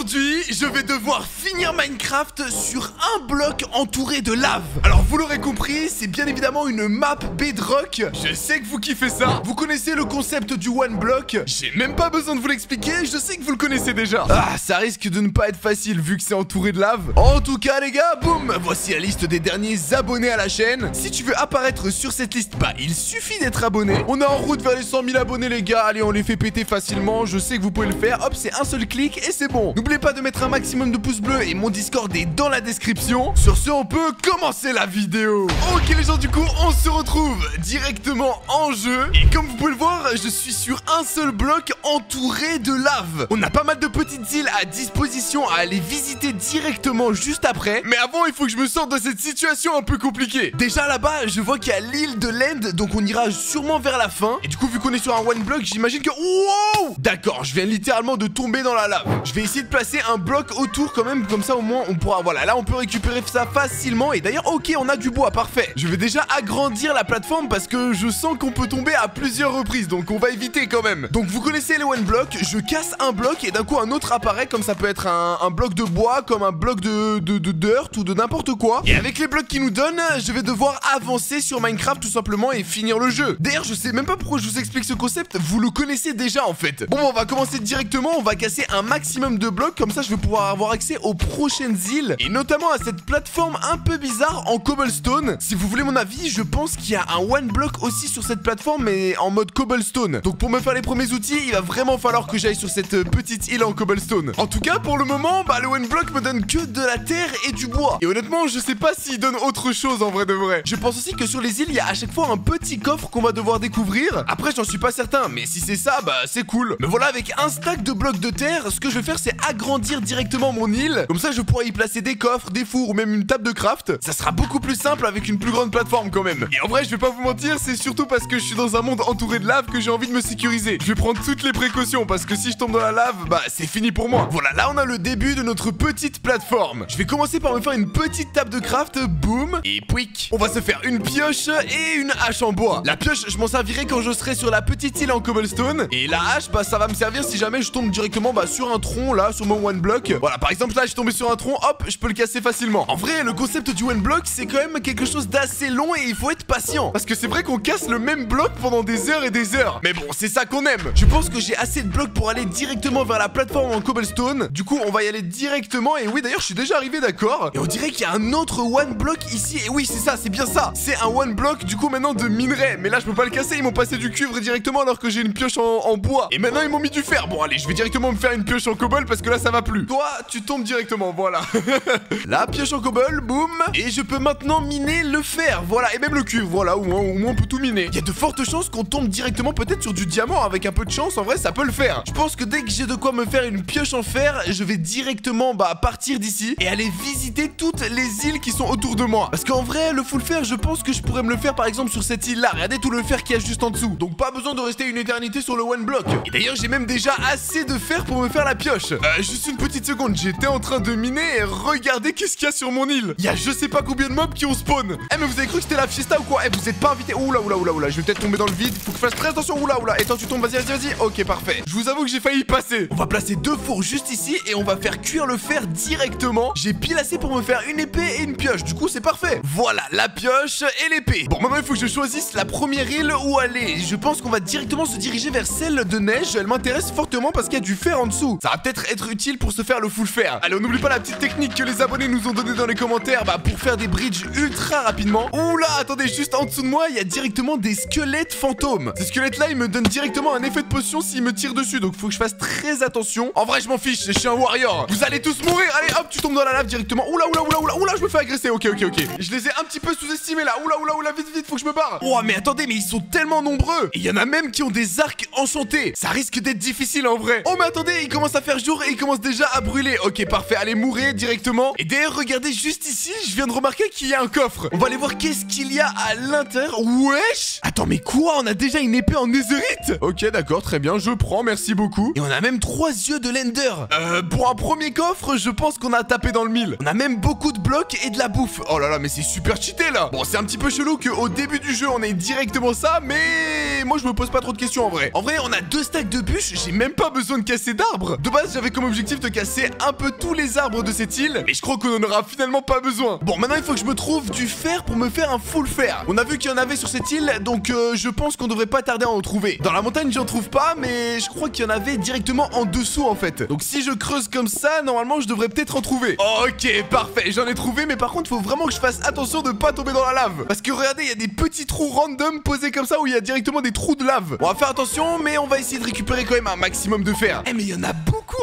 Aujourd'hui, je vais devoir finir Minecraft sur un bloc entouré de lave. Alors, vous l'aurez compris, c'est bien évidemment une map Bedrock. Je sais que vous kiffez ça. Vous connaissez le concept du one block. J'ai même pas besoin de vous l'expliquer, je sais que vous le connaissez déjà. Ah, ça risque de ne pas être facile vu que c'est entouré de lave. En tout cas, les gars, boum, voici la liste des derniers abonnés à la chaîne. Si tu veux apparaître sur cette liste, bah, il suffit d'être abonné. On est en route vers les 100 000 abonnés, les gars. Allez, on les fait péter facilement. Je sais que vous pouvez le faire. Hop, c'est un seul clic et c'est bon. Pas de mettre un maximum de pouces bleus et mon Discord est dans la description. Sur ce, on peut commencer la vidéo. Ok les gens, du coup, on se retrouve directement en jeu. Et comme vous pouvez le voir, je suis sur un seul bloc entouré de lave. On a pas mal de petites îles à disposition à aller visiter directement juste après. Mais avant, il faut que je me sorte de cette situation un peu compliquée. Déjà là-bas, je vois qu'il y a l'île de l'End, donc on ira sûrement vers la fin. Et du coup, vu qu'on est sur un one block, j'imagine que... Wow D'accord, je viens littéralement de tomber dans la lave. Je vais essayer de placer un bloc autour quand même, comme ça au moins on pourra... Voilà, là on peut récupérer ça facilement. Et d'ailleurs, ok, on a du bois, parfait. Je vais déjà agrandir la plateforme parce que je sens qu'on peut tomber à plusieurs reprises, donc on va éviter quand même. Donc vous connaissez les one blocks, je casse un bloc et d'un coup un autre apparaît, comme ça peut être un, bloc de bois, comme un bloc de, de, de dirt ou de n'importe quoi. Et avec les blocs qu'ils nous donnent, je vais devoir avancer sur Minecraft tout simplement et finir le jeu. D'ailleurs, je sais même pas pourquoi je vous explique ce concept, vous le connaissez déjà en fait. Bon, on va commencer directement, on va casser un maximum de blocs, comme ça je vais pouvoir avoir accès aux prochaines îles, et notamment à cette plateforme un peu bizarre en cobblestone. Si vous voulez mon avis, je pense qu'il y a un one block aussi sur cette plateforme, mais en mode cobblestone. Donc pour me faire les premiers outils, il va vraiment falloir que j'aille sur cette euh, petite île en cobblestone. En tout cas, pour le moment, bah le one block me donne que de la terre et du bois. Et honnêtement, je sais pas s'il donne autre chose en vrai de vrai. Je pense aussi que sur les îles, il y a à chaque fois un petit coffre qu'on va devoir découvrir. Après, j'en suis pas certain, mais si c'est ça, bah c'est cool. Mais voilà, avec un stack de blocs de terre, ce que je vais faire, c'est agrandir directement mon île. Comme ça, je pourrai y placer des coffres, des fours ou même une table de craft. Ça sera beaucoup plus simple avec une plus grande plateforme quand même. Et en vrai, je vais pas vous mentir, c'est surtout parce que je suis dans un monde entouré de lave que j'ai envie de me sécuriser. Je vais prendre toutes les précautions parce que si je tombe dans la lave, bah c'est fini pour moi. Voilà, là on a le début de notre petite plateforme. Je vais commencer par me faire une petite table de craft, boum, et pouic. On va se faire une pioche et une hache en bois. La pioche, je m'en servirai quand je serai sur la petite île en cobblestone. Et la hache, bah ça va me servir si jamais je tombe directement bah, sur un tronc là, sur one block. Voilà, par exemple là, je suis tombé sur un tronc, hop, je peux le casser facilement. En vrai, le concept du one block, c'est quand même quelque chose d'assez long et il faut être patient. Parce que c'est vrai qu'on casse le même bloc pendant des heures et des heures. Mais bon, c'est ça qu'on aime. Je pense que j'ai assez de blocs pour aller directement vers la plateforme en cobblestone. Du coup, on va y aller directement. Et oui, d'ailleurs, je suis déjà arrivé, d'accord. Et on dirait qu'il y a un autre one block ici. Et oui, c'est ça, c'est bien ça. C'est un one block, du coup, maintenant de minerai. Mais là, je peux pas le casser. Ils m'ont passé du cuivre directement alors que j'ai une pioche en, bois. Et maintenant, ils m'ont mis du fer. Bon, allez, je vais directement me faire une pioche en cobble parce que là, ça va plus. Toi, tu tombes directement, voilà. la pioche en cobble, boum. Et je peux maintenant miner le fer. Voilà, et même le cuivre, voilà, au moins, au moins on peut tout miner. Il y a de fortes chances qu'on tombe directement peut-être sur du diamant. Avec un peu de chance, en vrai, ça peut le faire. Je pense que dès que j'ai de quoi me faire une pioche en fer, je vais directement bah, partir d'ici et aller visiter toutes les îles qui sont autour de moi. Parce qu'en vrai, le full fer, je pense que je pourrais me le faire par exemple sur cette île-là. Regardez tout le fer qu'il y a juste en dessous. Donc pas besoin de rester une éternité sur le one block. Et d'ailleurs, j'ai même déjà assez de fer pour me faire la pioche. Euh, juste une petite seconde, j'étais en train de miner et regardez qu'est-ce qu'il y a sur mon île. Il y a je sais pas combien de mobs qui ont spawn. Eh mais vous avez cru que c'était la fiesta ou quoi? Eh vous êtes pas invité. Oula oula oula oula, je vais peut-être tomber dans le vide. Faut que je fasse très attention. Oula oula. Et toi tu tombes, vas-y vas-y vas-y. Ok parfait. Je vous avoue que j'ai failli y passer. On va placer deux fours juste ici et on va faire cuire le fer directement. J'ai pile assez pour me faire une épée et une pioche. Du coup c'est parfait. Voilà la pioche et l'épée. Bon maintenant il faut que je choisisse la première île où aller. Je pense qu'on va directement se diriger vers celle de neige. Elle m'intéresse fortement parce qu'il y a du fer en dessous. Ça va peut-être être utile pour se faire le full fer. Allez on n'oublie pas la petite technique que les abonnés nous ont donné dans les commentaires bah, pour faire des bridges ultra rapidement. Oula attendez juste en dessous de moi il y a directement des squelettes fantômes. Ces squelettes là ils me donnent directement un effet de potion s'ils me tirent dessus. Donc faut que je fasse très attention. En vrai je m'en fiche. Je suis un warrior. Vous allez tous mourir. Allez hop tu tombes dans la lave directement. Oula oula oula oula oula je me fais agresser. Ok ok ok. Je les ai un petit peu sous-estimés là. Oula oula oula vite vite faut que je me barre. Oh mais attendez mais ils sont tellement nombreux. Il y en a même qui ont des arcs enchantés. Ça risque d'être difficile en vrai. Oh mais attendez il commence à faire jour et il commence déjà à brûler. Ok parfait. Allez mourir directement. Et d'ailleurs regardez juste ici je viens de remarquer qu'il y a un coffre. On va aller voir qu'est-ce qu'il y a à l'intérieur. Wesh Attends mais quoi? On a déjà une épée en netherite Ok d'accord très bien je prends merci beaucoup. Et on a même trois yeux de l'ender. Euh pour un premier coffre je pense qu'on a tapé dans le mille. On a même beaucoup de blocs et de la bouffe. Oh là là mais c'est super cheaté là. Bon c'est un petit peu chelou qu'au début du jeu on ait directement ça mais moi je me pose pas trop de questions en vrai. En vrai on a deux stacks de bûches j'ai même pas besoin de casser d'arbres. De base j'avais comme objectif de casser un peu tous les arbres de cette île. Mais je crois qu'on en aura finalement pas besoin. Bon, maintenant il faut que je me trouve du fer pour me faire un full fer. On a vu qu'il y en avait sur cette île, donc euh, je pense qu'on devrait pas tarder à en trouver. Dans la montagne, j'en trouve pas, mais je crois qu'il y en avait directement en dessous en fait. Donc si je creuse comme ça, normalement je devrais peut-être en trouver. Ok, parfait, j'en ai trouvé, mais par contre, il faut vraiment que je fasse attention de pas tomber dans la lave. Parce que regardez, il y a des petits trous random posés comme ça où il y a directement des trous de lave. On va faire attention, mais on va essayer de récupérer quand même un maximum de fer. Eh, mais il y en a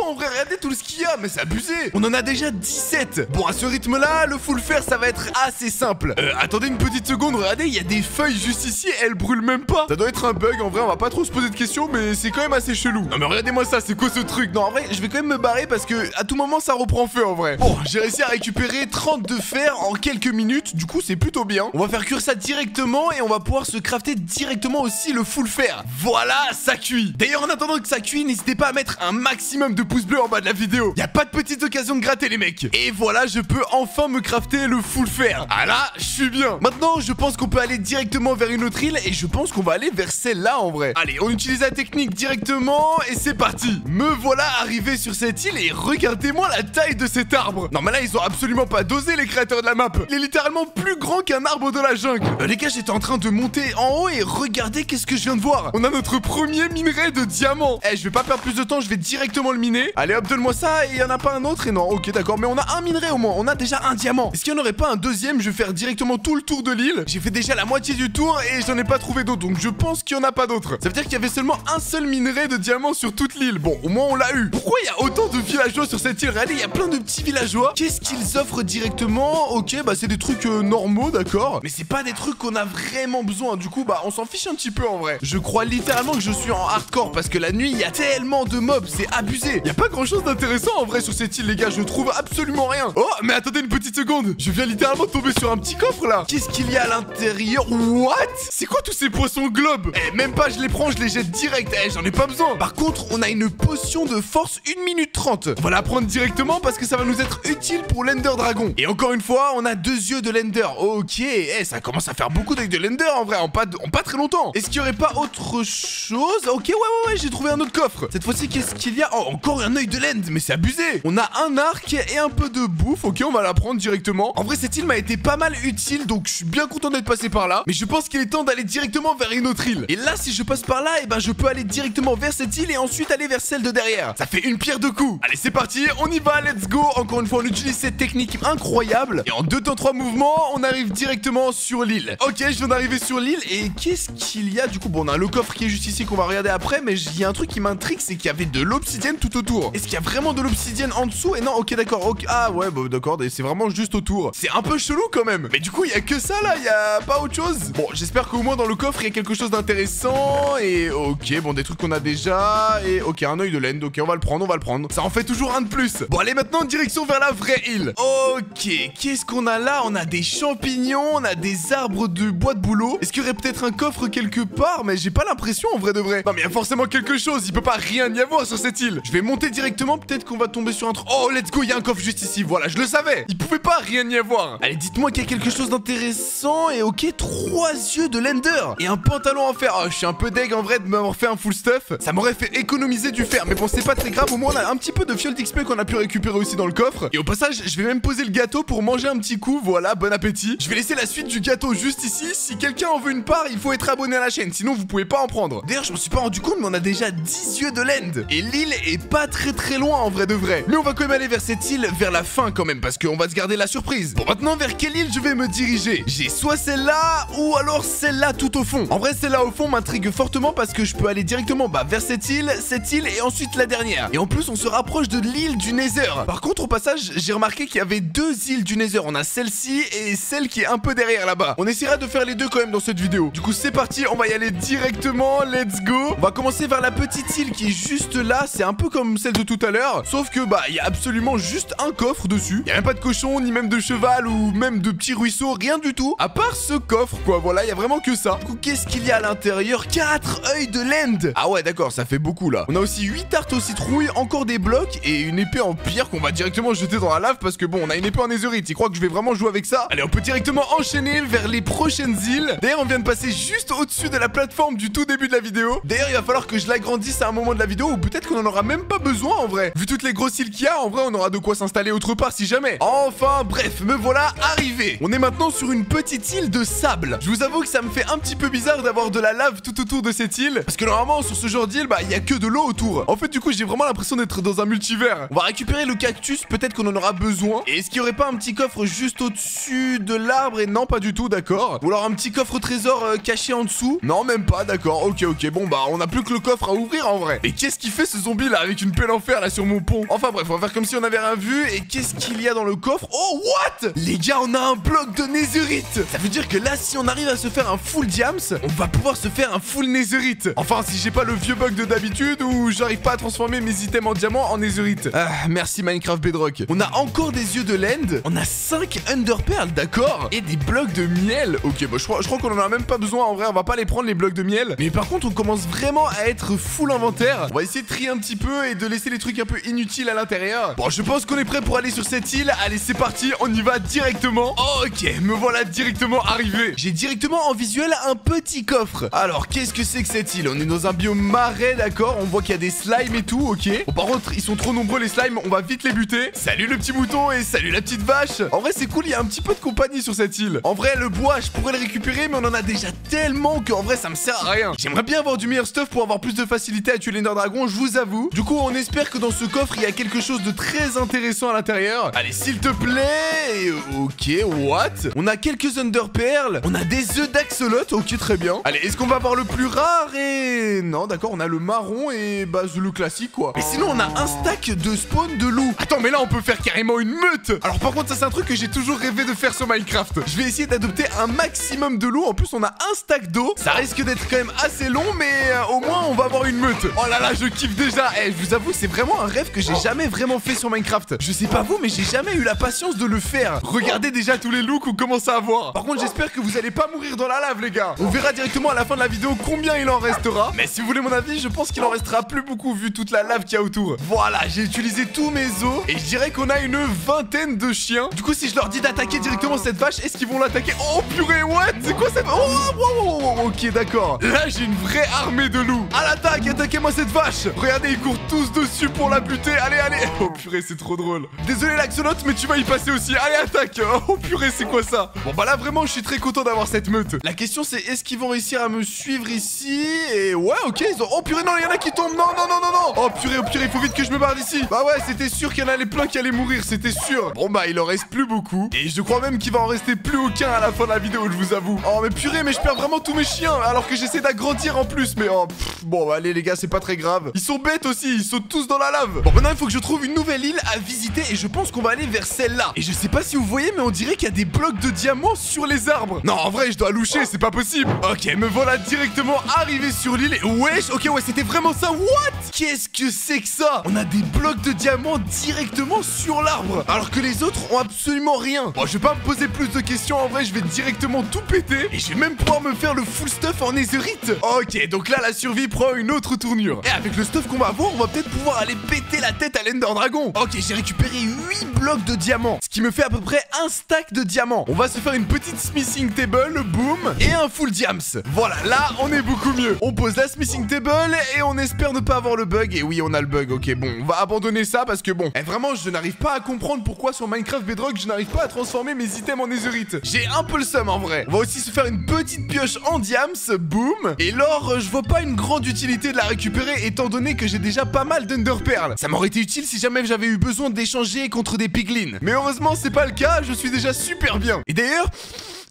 en vrai, regardez tout ce qu'il y a, mais c'est abusé. On en a déjà 17. Bon, à ce rythme-là, le full fer, ça va être assez simple. Euh, attendez une petite seconde, regardez, il y a des feuilles juste ici, elles brûlent même pas. Ça doit être un bug, en vrai, on va pas trop se poser de questions, mais c'est quand même assez chelou. Non, mais regardez-moi ça, c'est quoi ce truc? Non, en vrai, je vais quand même me barrer parce que à tout moment, ça reprend feu en vrai. Bon, j'ai réussi à récupérer 32 fer en quelques minutes, du coup, c'est plutôt bien. On va faire cuire ça directement et on va pouvoir se crafter directement aussi le full fer. Voilà, ça cuit. D'ailleurs, en attendant que ça cuit, n'hésitez pas à mettre un maximum de pouces bleus en bas de la vidéo. Y a pas de petite occasion de gratter les mecs. Et voilà, je peux enfin me crafter le full fer. Ah là, je suis bien. Maintenant, je pense qu'on peut aller directement vers une autre île et je pense qu'on va aller vers celle-là en vrai. Allez, on utilise la technique directement et c'est parti. Me voilà arrivé sur cette île et regardez-moi la taille de cet arbre. Non mais là, ils ont absolument pas dosé les créateurs de la map. Il est littéralement plus grand qu'un arbre de la jungle. Euh, les gars, j'étais en train de monter en haut et regardez qu'est-ce que je viens de voir. On a notre premier minerai de diamant. Eh, je vais pas perdre plus de temps, je vais directement le miner. Allez, hop, donne-moi ça et il y en a pas un autre et non. Ok, d'accord, mais on a un minerai au moins. On a déjà un diamant. Est-ce qu'il n'y en aurait pas un deuxième Je vais faire directement tout le tour de l'île. J'ai fait déjà la moitié du tour et j'en ai pas trouvé d'autres. Donc je pense qu'il y en a pas d'autres. Ça veut dire qu'il y avait seulement un seul minerai de diamant sur toute l'île. Bon, au moins on l'a eu. Pourquoi il y a autant de villageois sur cette île? Regardez, il y a plein de petits villageois. Qu'est-ce qu'ils offrent directement? Ok, bah c'est des trucs euh, normaux, d'accord. Mais c'est pas des trucs qu'on a vraiment besoin. Du coup, bah on s'en fiche un petit peu en vrai. Je crois littéralement que je suis en hardcore parce que la nuit, il y a tellement de mobs. C'est abusé. Y a pas grand chose d'intéressant en vrai sur cette île, les gars. Je trouve absolument rien. Oh, mais attendez une petite seconde. Je viens littéralement tomber sur un petit coffre là. Qu'est-ce qu'il y a à l'intérieur? What? C'est quoi tous ces poissons globes? Eh, même pas, je les prends, je les jette direct. Eh, j'en ai pas besoin. Par contre, on a une potion de force 1 minute 30. On va la prendre directement parce que ça va nous être utile pour l'Ender Dragon. Et encore une fois, on a deux yeux de l'Ender. Ok, eh, ça commence à faire beaucoup d'œils de l'Ender en vrai, en pas, en pas très longtemps. Est-ce qu'il y aurait pas autre chose? Ok, ouais, ouais, ouais, j'ai trouvé un autre coffre. Cette fois-ci, qu'est-ce qu'il y a? Oh, encore un œil de l'End, mais c'est abusé. On a un arc et un peu de bouffe. Ok, on va la prendre directement. En vrai, cette île m'a été pas mal utile, donc je suis bien content d'être passé par là. Mais je pense qu'il est temps d'aller directement vers une autre île. Et là, si je passe par là, eh ben, je peux aller directement vers cette île et ensuite aller vers celle de derrière. Ça fait une pierre de coups. Allez, c'est parti, on y va, let's go. Encore une fois, on utilise cette technique incroyable. Et en deux temps, trois mouvements, on arrive directement sur l'île. Ok, je viens d'arriver sur l'île. Et qu'est-ce qu'il y a du coup? Bon, on a le coffre qui est juste ici qu'on va regarder après. Mais il y a un truc qui m'intrigue, c'est qu'il y avait de l'obsidienne tout Est-ce qu'il y a vraiment de l'obsidienne en dessous Et non, ok, d'accord. ok. Ah ouais, bah, d'accord, c'est vraiment juste autour. C'est un peu chelou quand même. Mais du coup, il y a que ça là, il y a pas autre chose? Bon, j'espère qu'au moins dans le coffre, il y a quelque chose d'intéressant. Et ok, bon, des trucs qu'on a déjà. Et ok, un œil de laine. Ok, on va le prendre, on va le prendre. Ça en fait toujours un de plus. Bon, allez, maintenant, direction vers la vraie île. Ok, qu'est-ce qu'on a là? On a des champignons, on a des arbres de bois de boulot. Est-ce qu'il y aurait peut-être un coffre quelque part? Mais j'ai pas l'impression en vrai de vrai. Non, mais il y a forcément quelque chose. Il peut pas rien y avoir sur cette île. Je vais monter directement. Peut-être qu'on va tomber sur un truc. Oh, let's go, il y a un coffre juste ici. Voilà, je le savais. Il pouvait pas rien y avoir. Allez, dites-moi qu'il y a quelque chose d'intéressant. Et ok, trois yeux de l'Ender. Et un pantalon en fer. Oh, je suis un peu deg en vrai de m'avoir fait un full stuff. Ça m'aurait fait économiser du fer. Mais bon, c'est pas très grave. Au moins, on a un petit peu de fiole d'XP qu'on a pu récupérer aussi dans le coffre. Et au passage, je vais même poser le gâteau pour manger un petit coup. Voilà, bon appétit. Je vais laisser la suite du gâteau juste ici. Si quelqu'un en veut une part, il faut être abonné à la chaîne. Sinon, vous pouvez pas en prendre. D'ailleurs, je me suis pas rendu compte, mais on a déjà 10 yeux de l'End. Et l'île est très très loin en vrai de vrai. Mais on va quand même aller vers cette île vers la fin quand même. Parce qu'on va se garder la surprise. Bon, maintenant, vers quelle île je vais me diriger? J'ai soit celle-là ou alors celle-là tout au fond. En vrai, celle-là au fond m'intrigue fortement parce que je peux aller directement bah, vers cette île, cette île et ensuite la dernière. Et en plus, on se rapproche de l'île du Nether. Par contre, au passage, j'ai remarqué qu'il y avait deux îles du Nether. On a celle-ci et celle qui est un peu derrière là-bas. On essaiera de faire les deux quand même dans cette vidéo. Du coup, c'est parti, on va y aller directement. Let's go. On va commencer vers la petite île qui est juste là. C'est un peu comme celle de tout à l'heure. Sauf que, bah, il y a absolument juste un coffre dessus. Il y a même pas de cochon, ni même de cheval ou même de petits ruisseaux, rien du tout. À part ce coffre, quoi. Voilà, il y a vraiment que ça. Du coup, qu'est-ce qu'il y a à l'intérieur? 4 œils de l'end. Ah ouais, d'accord, ça fait beaucoup là. On a aussi 8 tartes aux citrouilles, encore des blocs et une épée en pierre qu'on va directement jeter dans la lave parce que bon, on a une épée en netherite. Il croit que je vais vraiment jouer avec ça? Allez, on peut directement enchaîner vers les prochaines îles. D'ailleurs, on vient de passer juste au-dessus de la plateforme du tout début de la vidéo. D'ailleurs, il va falloir que je l'agrandisse à un moment de la vidéo ou peut-être qu'on en aura même pas besoin en vrai. Vu toutes les grosses îles qu'il y a, en vrai, on aura de quoi s'installer autre part si jamais. Enfin, bref, me voilà arrivé. On est maintenant sur une petite île de sable. Je vous avoue que ça me fait un petit peu bizarre d'avoir de la lave tout autour de cette île. Parce que normalement, sur ce genre d'île, bah, il y a que de l'eau autour. En fait, du coup, j'ai vraiment l'impression d'être dans un multivers. On va récupérer le cactus, peut-être qu'on en aura besoin. Et est-ce qu'il y aurait pas un petit coffre juste au-dessus de l'arbre? Et non, pas du tout, d'accord. Ou alors un petit coffre trésor euh, caché en dessous? Non, même pas, d'accord. Ok, ok. Bon, bah, on a plus que le coffre à ouvrir en vrai. Et qu'est-ce qu'il fait ce zombie là avec pelle en fer là sur mon pont Enfin bref, on va faire comme si on avait rien vu. Et qu'est-ce qu'il y a dans le coffre? Oh, what? Les gars, on a un bloc de netherite. Ça veut dire que là, si on arrive à se faire un full diams, on va pouvoir se faire un full netherite. Enfin, si j'ai pas le vieux bug de d'habitude ou j'arrive pas à transformer mes items en diamant en netherite. Ah, merci Minecraft Bedrock. On a encore des yeux de land. On a 5 Underpearl, d'accord? Et des blocs de miel. Ok, bah je crois, je crois qu'on en a même pas besoin en vrai. On va pas les prendre les blocs de miel. Mais par contre, on commence vraiment à être full inventaire. On va essayer de trier un petit peu et de laisser les trucs un peu inutiles à l'intérieur. Bon, je pense qu'on est prêt pour aller sur cette île. Allez, c'est parti. On y va directement. Ok, me voilà directement arrivé. J'ai directement en visuel un petit coffre. Alors, qu'est-ce que c'est que cette île? On est dans un biome marais, d'accord? On voit qu'il y a des slimes et tout, ok Bon, par contre, ils sont trop nombreux les slimes. On va vite les buter. Salut le petit mouton et salut la petite vache. En vrai, c'est cool. Il y a un petit peu de compagnie sur cette île. En vrai, le bois, je pourrais le récupérer, mais on en a déjà tellement qu'en vrai, ça me sert à rien. J'aimerais bien avoir du meilleur stuff pour avoir plus de facilité à tuer l'Ender Dragon, je vous avoue. Du coup, on espère que dans ce coffre, il y a quelque chose de très intéressant à l'intérieur. Allez, s'il te plaît. Ok, what? On a quelques Under Pearls. On a des œufs d'Axolot. Ok, très bien. Allez, est-ce qu'on va avoir le plus rare et... Non, d'accord, on a le marron et bah le classique, quoi. Mais sinon, on a un stack de spawn de loup. Attends, mais là, on peut faire carrément une meute. Alors, par contre, ça, c'est un truc que j'ai toujours rêvé de faire sur Minecraft. Je vais essayer d'adopter un maximum de loup. En plus, on a un stack d'eau. Ça risque d'être quand même assez long, mais euh, au moins, on va avoir une meute. Oh là là, je kiffe déjà. Eh, avoue, c'est vraiment un rêve que j'ai jamais vraiment fait sur Minecraft. Je sais pas vous, mais j'ai jamais eu la patience de le faire. Regardez déjà tous les loups qu'on commence à avoir. Par contre, j'espère que vous allez pas mourir dans la lave, les gars. On verra directement à la fin de la vidéo combien il en restera. Mais si vous voulez mon avis, je pense qu'il en restera plus beaucoup vu toute la lave qu'il y a autour. Voilà, j'ai utilisé tous mes os et je dirais qu'on a une vingtaine de chiens. Du coup, si je leur dis d'attaquer directement cette vache, est-ce qu'ils vont l'attaquer? Oh purée, what? C'est quoi cette... Oh, oh, oh, oh ok, d'accord. Là, j'ai une vraie armée de loups. À l'attaque, attaquez-moi cette vache. Regardez, ils courent tous dessus pour la buter. Allez, allez. Oh purée, c'est trop drôle. Désolé, l'axolote, mais tu vas y passer aussi. Allez, attaque. Oh purée, c'est quoi ça? Bon, bah là, vraiment, je suis très content d'avoir cette meute. La question, c'est est-ce qu'ils vont réussir à me suivre ici? Et ouais, ok, ils ont... Oh purée, non, il y en a qui tombent. Non, non, non, non, non. Oh purée, oh purée, il faut vite que je me barre d'ici. Bah ouais, c'était sûr qu'il y en a les plein qui allaient mourir, c'était sûr. Bon, bah, il en reste plus beaucoup. Et je crois même qu'il va en rester plus aucun à la fin de la vidéo, je vous avoue. Oh, mais purée, mais je perds vraiment tous mes chiens alors que j'essaie d'agrandir en plus. Mais oh, bon, allez, les gars, c'est pas très grave. Ils sont bêtes aussi, sont tous dans la lave. Bon, maintenant, il faut que je trouve une nouvelle île à visiter et je pense qu'on va aller vers celle-là. Et je sais pas si vous voyez, mais on dirait qu'il y a des blocs de diamants sur les arbres. Non, en vrai, je dois loucher, c'est pas possible. Ok, me voilà directement arrivé sur l'île. Et wesh, ok, ouais, c'était vraiment ça. What? Qu'est-ce que c'est que ça On a des blocs de diamants directement sur l'arbre. Alors que les autres ont absolument rien. Bon, je vais pas me poser plus de questions. En vrai, je vais directement tout péter. Et je vais même pouvoir me faire le full stuff en netherite. Ok, donc là, la survie prend une autre tournure. Et avec le stuff qu'on va avoir, on va peut-être pouvoir aller péter la tête à l'Ender Dragon. Ok, j'ai récupéré 8 blocs de diamants. Ce qui me fait à peu près un stack de diamants. On va se faire une petite smithing table, boom, et un full diams. Voilà, là, on est beaucoup mieux. On pose la smithing table et on espère ne pas avoir le bug. Et oui, on a le bug. Ok, bon, on va abandonner ça parce que bon, eh, vraiment, je n'arrive pas à comprendre pourquoi sur Minecraft Bedrock, je n'arrive pas à transformer mes items en netherite. J'ai un peu le seum en vrai. On va aussi se faire une petite pioche en diams, boom. Et l'or, je vois pas une grande utilité de la récupérer étant donné que j'ai déjà pas mal d'enderpearl. Ça m'aurait été utile si jamais j'avais eu besoin d'échanger contre des piglins. Mais heureusement, c'est pas le cas, je suis déjà super bien. Et d'ailleurs...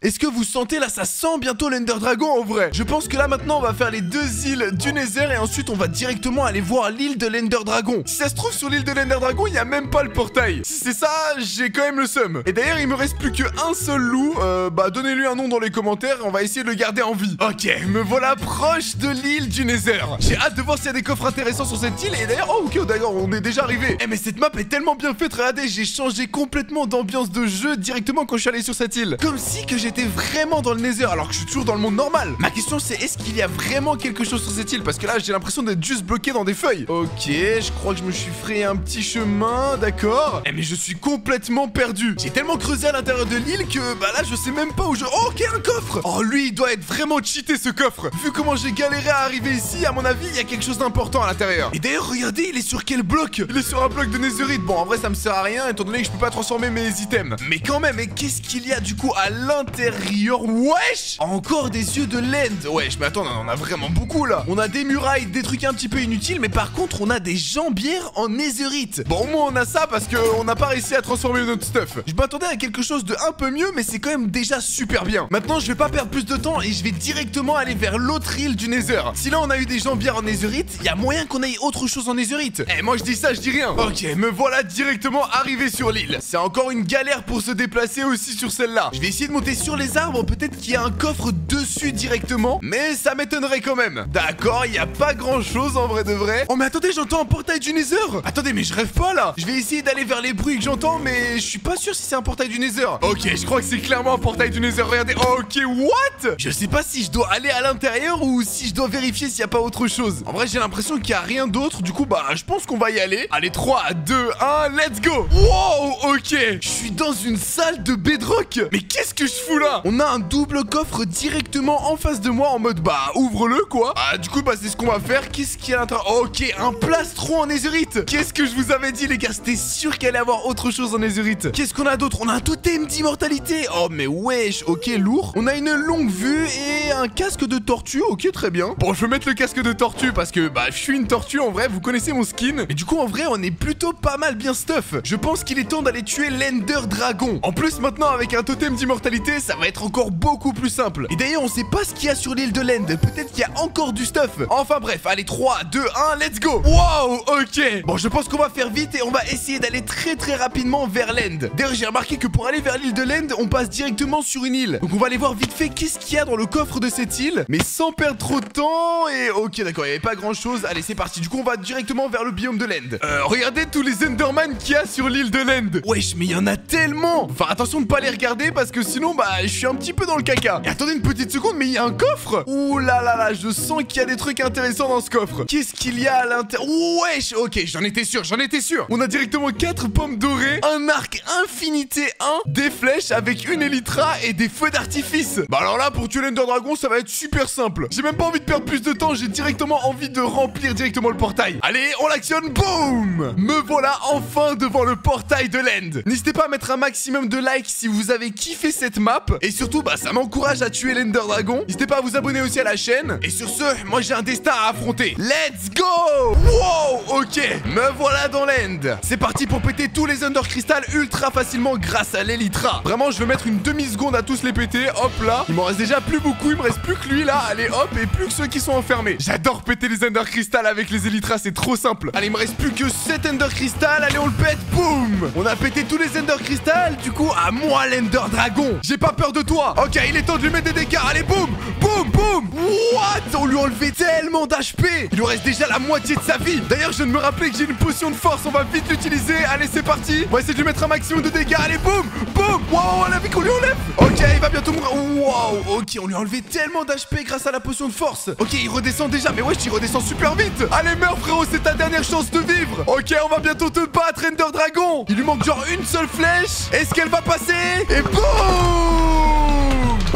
Est-ce que vous sentez là, ça sent bientôt l'Ender Dragon en vrai? Je pense que là maintenant on va faire les deux îles du Nether et ensuite on va directement aller voir l'île de l'Ender Dragon. Si ça se trouve sur l'île de l'Ender Dragon, il y a même pas le portail. Si c'est ça, j'ai quand même le seum. Et d'ailleurs, il me reste plus qu'un seul loup. Euh, bah donnez-lui un nom dans les commentaires, on va essayer de le garder en vie. Ok, me voilà proche de l'île du Nether. J'ai hâte de voir s'il y a des coffres intéressants sur cette île et d'ailleurs, oh ok, d'accord, on est déjà arrivé. Eh mais cette map est tellement bien faite, regardez, j'ai changé complètement d'ambiance de jeu directement quand je suis allé sur cette île. Comme si que j'étais vraiment dans le Nether alors que je suis toujours dans le monde normal. Ma question c'est est-ce qu'il y a vraiment quelque chose sur cette île? Parce que là j'ai l'impression d'être juste bloqué dans des feuilles. Ok, je crois que je me suis frayé un petit chemin, d'accord. Eh mais je suis complètement perdu. J'ai tellement creusé à l'intérieur de l'île que bah là je sais même pas où je... Oh ok un coffre Oh lui il doit être vraiment cheaté ce coffre. Vu comment j'ai galéré à arriver ici, à mon avis il y a quelque chose d'important à l'intérieur. Et d'ailleurs regardez il est sur quel bloc? Il est sur un bloc de netherite. Bon en vrai ça me sert à rien étant donné que je peux pas transformer mes items. Mais quand même, et qu'est-ce qu'il y a du coup à l'intérieur Wesh! Encore des yeux de land Wesh, mais attends, on en a vraiment beaucoup là. On a des murailles, des trucs un petit peu inutiles, mais par contre, on a des jambières en netherite Bon, au moins on a ça parce qu'on n'a pas réussi à transformer notre stuff. Je m'attendais à quelque chose de un peu mieux, mais c'est quand même déjà super bien. Maintenant, je vais pas perdre plus de temps et je vais directement aller vers l'autre île du nether. Si là on a eu des jambières en netherite, il y a moyen qu'on ait autre chose en netherite Eh, moi je dis ça, je dis rien. Ok, me voilà directement arrivé sur l'île. C'est encore une galère pour se déplacer aussi sur celle-là. Je vais essayer de monter sur les arbres, peut-être qu'il y a un coffre dessus directement, mais ça m'étonnerait quand même. D'accord, il n'y a pas grand-chose en vrai de vrai. Oh mais attendez, j'entends un portail du Nether. Attendez, mais je rêve pas là. Je vais essayer d'aller vers les bruits que j'entends, mais je suis pas sûr si c'est un portail du Nether. Ok, je crois que c'est clairement un portail du Nether. Regardez. Ok, what? Je sais pas si je dois aller à l'intérieur ou si je dois vérifier s'il n'y a pas autre chose. En vrai, j'ai l'impression qu'il n'y a rien d'autre. Du coup, bah, je pense qu'on va y aller. Allez, 3, 2, 1, let's go. Wow, ok. Je suis dans une salle de bedrock Mais qu'est-ce que je fous? On a un double coffre directement en face de moi en mode bah ouvre-le quoi. Ah du coup bah c'est ce qu'on va faire. Qu'est-ce qu'il y a à l'intérieur? Ok un plastron en netherite Qu'est-ce que je vous avais dit les gars? C'était sûr qu'il allait avoir autre chose en netherite Qu'est-ce qu'on a d'autre? On a un totem d'immortalité. Oh mais wesh. Ok lourd. On a une longue vue et un casque de tortue. Ok très bien. Bon je vais mettre le casque de tortue parce que bah je suis une tortue en vrai. Vous connaissez mon skin. Et du coup en vrai on est plutôt pas mal bien stuff. Je pense qu'il est temps d'aller tuer l'Ender Dragon. En plus maintenant avec un totem d'immortalité ça va être encore beaucoup plus simple. Et d'ailleurs on sait pas ce qu'il y a sur l'île de l'End Peut-être qu'il y a encore du stuff. Enfin bref allez 3, 2, 1 let's go. Wow ok. Bon je pense qu'on va faire vite et on va essayer d'aller très très rapidement vers l'End D'ailleurs j'ai remarqué que pour aller vers l'île de l'End on passe directement sur une île. Donc on va aller voir vite fait qu'est-ce qu'il y a dans le coffre de cette île Mais sans perdre trop de temps et ok d'accord il n'y avait pas grand chose Allez c'est parti. Du coup on va directement vers le biome de l'End euh, Regardez tous les Enderman qu'il y a sur l'île de l'End Wesh mais il y en a tellement. Enfin attention de pas les regarder parce que sinon bah je suis un petit peu dans le caca. Et attendez une petite seconde mais il y a un coffre Ouh là là là je sens qu'il y a des trucs intéressants dans ce coffre. Qu'est-ce qu'il y a à l'intérieur Wesh ok j'en étais sûr j'en étais sûr. On a directement 4 pommes dorées Un arc infinité 1 Des flèches avec une élytra et des feux d'artifice. Bah alors là pour tuer l'Ender Dragon ça va être super simple. J'ai même pas envie de perdre plus de temps J'ai directement envie de remplir directement le portail. Allez on l'actionne boum! Me voilà enfin devant le portail de l'End. N'hésitez pas à mettre un maximum de likes si vous avez kiffé cette map Et surtout bah ça m'encourage à tuer l'Ender Dragon. N'hésitez pas à vous abonner aussi à la chaîne. Et sur ce moi j'ai un destin à affronter. Let's go! Wow! Ok. Me voilà dans l'End. C'est parti pour péter tous les Ender Crystal ultra facilement grâce à l'Elytra Vraiment je vais mettre une demi-seconde à tous les péter. Hop là. Il m'en reste déjà plus beaucoup. Il me reste plus que lui là. Allez hop. Et plus que ceux qui sont enfermés. J'adore péter les Ender Crystal avec les Elytras C'est trop simple. Allez il me reste plus que 7 Ender Crystal. Allez on le pète. Boum! On a pété tous les Ender Crystal. Du coup à moi l'Ender Dragon. J'ai pas peur de toi. Ok il est temps de lui mettre des dégâts. Allez boum Boum boum. What? On lui a enlevé tellement d'HP Il lui reste déjà la moitié de sa vie. D'ailleurs je viens de me rappeler que j'ai une potion de force. On va vite l'utiliser. Allez c'est parti. On va essayer de lui mettre un maximum de dégâts. Allez boum Boum. Wow on a vu qu'on lui enlève. Ok il va bientôt mourir. Wow Ok on lui a enlevé tellement d'HP grâce à la potion de force. Ok il redescend déjà. Mais wesh il redescend super vite. Allez meurs frérot c'est ta dernière chance de vivre. Ok on va bientôt te battre Ender Dragon. Il lui manque genre une seule flèche. Est-ce qu'elle va passer? Et boum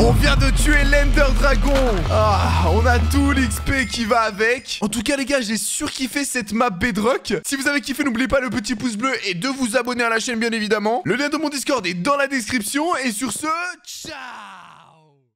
On vient de tuer l'Ender Dragon. Ah on a tout l'XP qui va avec. En tout cas les gars j'ai surkiffé cette map Bedrock. Si vous avez kiffé n'oubliez pas le petit pouce bleu Et de vous abonner à la chaîne bien évidemment. Le lien de mon Discord est dans la description. Et sur ce, ciao